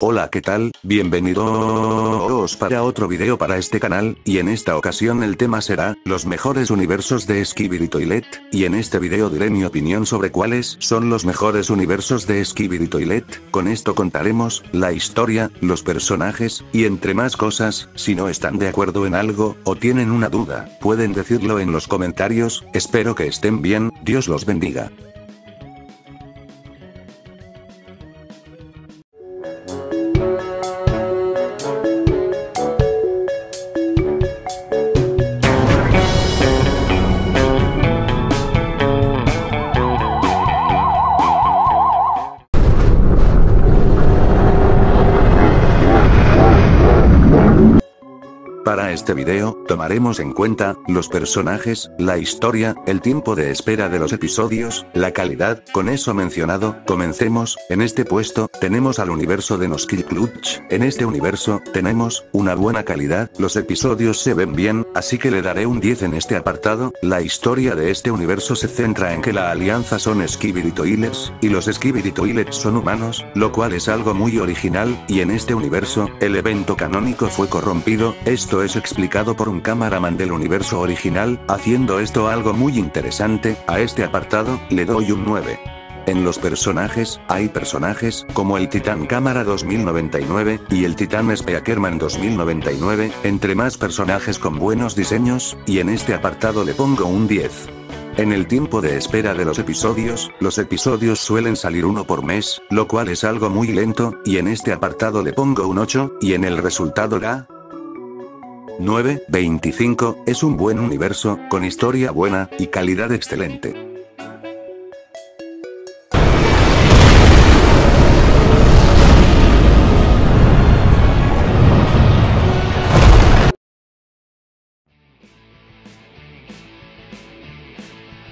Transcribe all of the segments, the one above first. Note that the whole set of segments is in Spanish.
Hola ¿qué tal? Bienvenidos para otro video para este canal, y en esta ocasión el tema será, los mejores universos de Skibidi Toilet, y en este video diré mi opinión sobre cuáles son los mejores universos de Skibidi Toilet, con esto contaremos, la historia, los personajes, y entre más cosas, si no están de acuerdo en algo, o tienen una duda, pueden decirlo en los comentarios, espero que estén bien, Dios los bendiga. Este video, tomaremos en cuenta, los personajes, la historia, el tiempo de espera de los episodios, la calidad, con eso mencionado, comencemos, en este puesto, tenemos al universo de Noskill Clutch, en este universo, tenemos, una buena calidad, los episodios se ven bien, así que le daré un 10 en este apartado, la historia de este universo se centra en que la alianza son Skibidi Toilets, y los Skibidi Toilets son humanos, lo cual es algo muy original, y en este universo, el evento canónico fue corrompido, esto es explicado por un cameraman del universo original, haciendo esto algo muy interesante, a este apartado, le doy un 9. En los personajes, hay personajes, como el Titán Cámara 2099, y el Titán Speakerman 2099, entre más personajes con buenos diseños, y en este apartado le pongo un 10. En el tiempo de espera de los episodios, los episodios suelen salir uno por mes, lo cual es algo muy lento, y en este apartado le pongo un 8, y en el resultado la 9, 25, es un buen universo, con historia buena, y calidad excelente.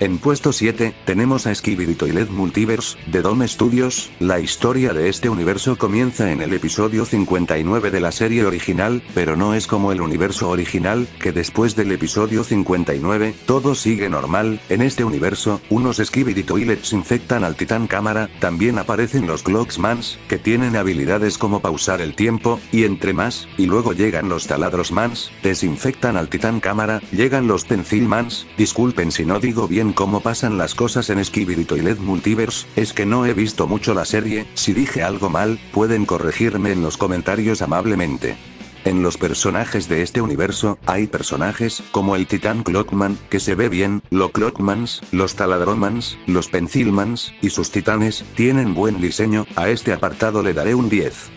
En puesto 7, tenemos a Skibidi Toilet Multiverse, de Dome Studios, la historia de este universo comienza en el episodio 59 de la serie original, pero no es como el universo original, que después del episodio 59, todo sigue normal, en este universo, unos Skibidi Toilets infectan al Titán Cámara, también aparecen los Clocksmans, que tienen habilidades como pausar el tiempo, y entre más, y luego llegan los Taladrosmans, desinfectan al Titán Cámara, llegan los Pencilmans, disculpen si no digo bien cómo pasan las cosas en Skibidi Toilet Multiverse, es que no he visto mucho la serie, si dije algo mal, pueden corregirme en los comentarios amablemente. En los personajes de este universo, hay personajes, como el Titán Clockman, que se ve bien, los Clockmans, los Taladromans, los Pencilmans, y sus titanes, tienen buen diseño, a este apartado le daré un 10.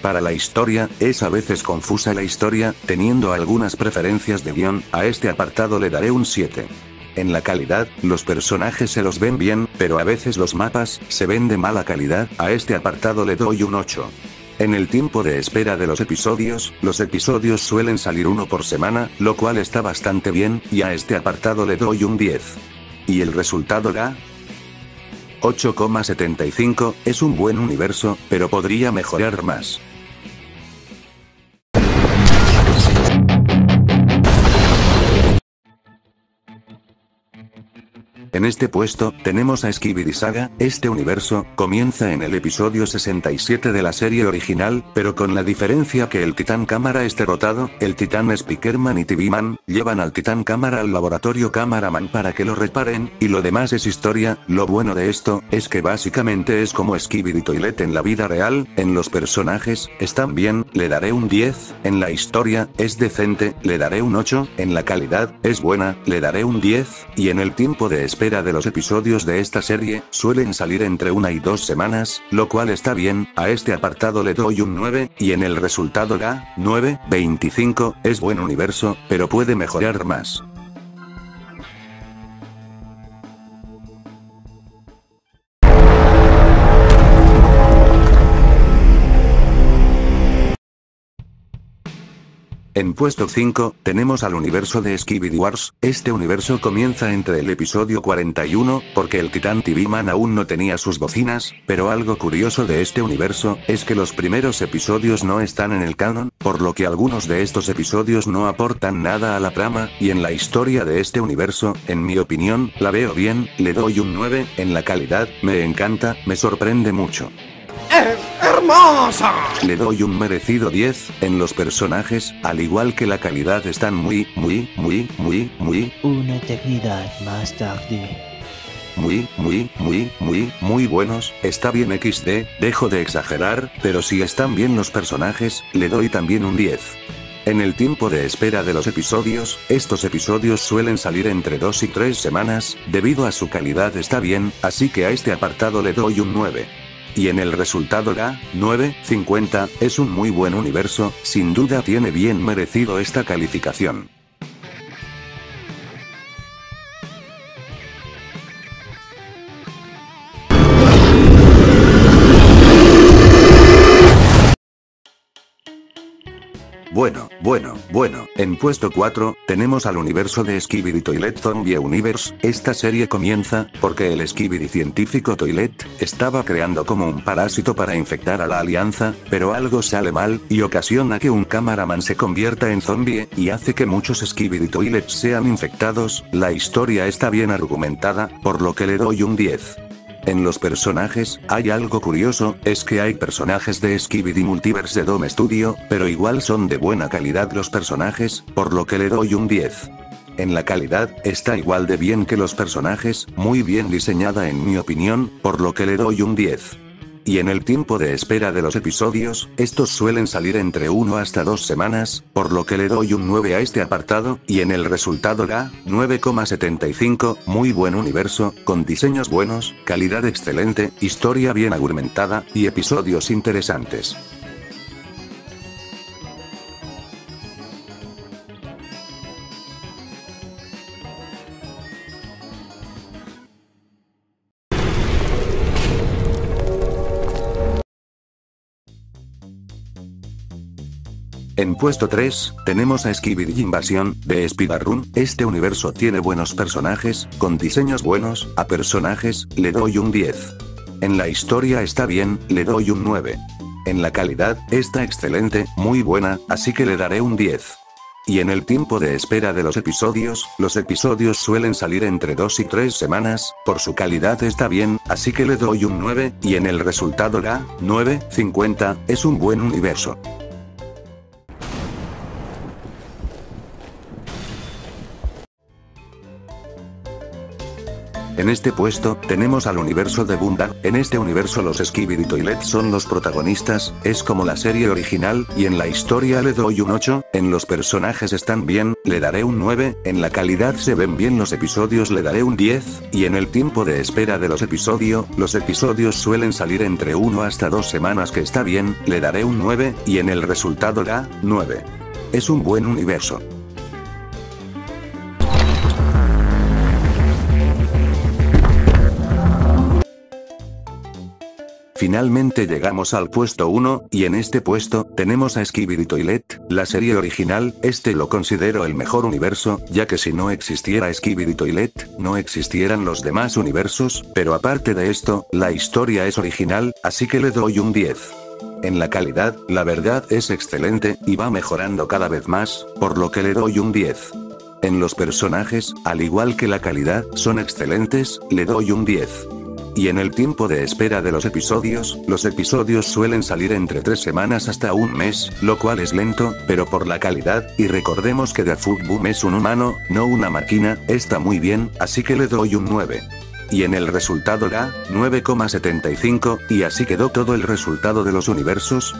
Para la historia, es a veces confusa la historia, teniendo algunas preferencias de guion, a este apartado le daré un 7. En la calidad, los personajes se los ven bien, pero a veces los mapas, se ven de mala calidad, a este apartado le doy un 8. En el tiempo de espera de los episodios, los episodios suelen salir uno por semana, lo cual está bastante bien, y a este apartado le doy un 10. ¿Y el resultado da? 8,75, es un buen universo, pero podría mejorar más. En este puesto, tenemos a Skibidi Saga, este universo, comienza en el episodio 67 de la serie original, pero con la diferencia que el Titán Cámara es derrotado, el Titán Speakerman y TV-Man, llevan al Titán Cámara al laboratorio Cámaraman para que lo reparen, y lo demás es historia, lo bueno de esto, es que básicamente es como Skibidi Toilet en la vida real, en los personajes, están bien, le daré un 10, en la historia, es decente, le daré un 8, en la calidad, es buena, le daré un 10, y en el tiempo de espera de los episodios de esta serie, suelen salir entre una y dos semanas, lo cual está bien, a este apartado le doy un 9, y en el resultado da, 9, 25, es buen universo, pero puede mejorar más. En puesto 5, tenemos al universo de Skibidi Wars, este universo comienza entre el episodio 41, porque el titán TV-Man aún no tenía sus bocinas, pero algo curioso de este universo, es que los primeros episodios no están en el canon, por lo que algunos de estos episodios no aportan nada a la trama, y en la historia de este universo, en mi opinión, la veo bien, le doy un 9, en la calidad, me encanta, me sorprende mucho. Hermosa. Le doy un merecido 10, en los personajes, al igual que la calidad están muy, muy, muy, muy, muy, Una eternidad más tarde. muy, muy, muy, muy, muy buenos, está bien XD, dejo de exagerar, pero si están bien los personajes, le doy también un 10. En el tiempo de espera de los episodios, estos episodios suelen salir entre 2 y 3 semanas, debido a su calidad está bien, así que a este apartado le doy un 9. Y en el resultado la 950 es un muy buen universo, sin duda tiene bien merecido esta calificación. Bueno, bueno, bueno, en puesto 4, tenemos al universo de Skibidi Toilet Zombie Universe, esta serie comienza, porque el Skibidi científico Toilet, estaba creando como un parásito para infectar a la alianza, pero algo sale mal, y ocasiona que un cameraman se convierta en zombie, y hace que muchos Skibidi Toilets sean infectados, la historia está bien argumentada, por lo que le doy un 10. En los personajes, hay algo curioso, es que hay personajes de Skibidi Multiverse Dome Studio, pero igual son de buena calidad los personajes, por lo que le doy un 10. En la calidad, está igual de bien que los personajes, muy bien diseñada en mi opinión, por lo que le doy un 10. Y en el tiempo de espera de los episodios, estos suelen salir entre 1 hasta 2 semanas, por lo que le doy un 9 a este apartado, y en el resultado da 9,75, muy buen universo, con diseños buenos, calidad excelente, historia bien argumentada, y episodios interesantes. En puesto 3, tenemos a Skibidi Invasión, de Spider-Run, este universo tiene buenos personajes, con diseños buenos, a personajes, le doy un 10. En la historia está bien, le doy un 9. En la calidad, está excelente, muy buena, así que le daré un 10. Y en el tiempo de espera de los episodios, los episodios suelen salir entre 2 y 3 semanas, por su calidad está bien, así que le doy un 9, y en el resultado la 950, es un buen universo. En este puesto, tenemos al universo de Bunda, en este universo los Skibidi Toilet son los protagonistas, es como la serie original, y en la historia le doy un 8, en los personajes están bien, le daré un 9, en la calidad se ven bien los episodios le daré un 10, y en el tiempo de espera de los episodios, los episodios suelen salir entre 1 hasta 2 semanas que está bien, le daré un 9, y en el resultado da 9. Es un buen universo. Finalmente llegamos al puesto 1, y en este puesto, tenemos a Skibidi Toilet, la serie original, este lo considero el mejor universo, ya que si no existiera Skibidi Toilet, no existieran los demás universos, pero aparte de esto, la historia es original, así que le doy un 10. En la calidad, la verdad es excelente, y va mejorando cada vez más, por lo que le doy un 10. En los personajes, al igual que la calidad, son excelentes, le doy un 10. Y en el tiempo de espera de los episodios, los episodios suelen salir entre 3 semanas hasta un mes, lo cual es lento, pero por la calidad, y recordemos que The Boom es un humano, no una máquina, está muy bien, así que le doy un 9. Y en el resultado da 9,75, y así quedó todo el resultado de los universos,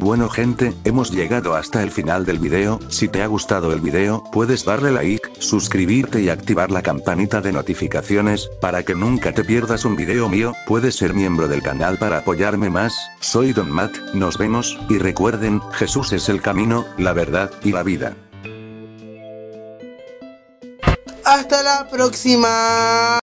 Bueno gente, hemos llegado hasta el final del video, si te ha gustado el video, puedes darle like, suscribirte y activar la campanita de notificaciones, para que nunca te pierdas un video mío, puedes ser miembro del canal para apoyarme más, soy Don Matt, nos vemos, y recuerden, Jesús es el camino, la verdad, y la vida. Hasta la próxima.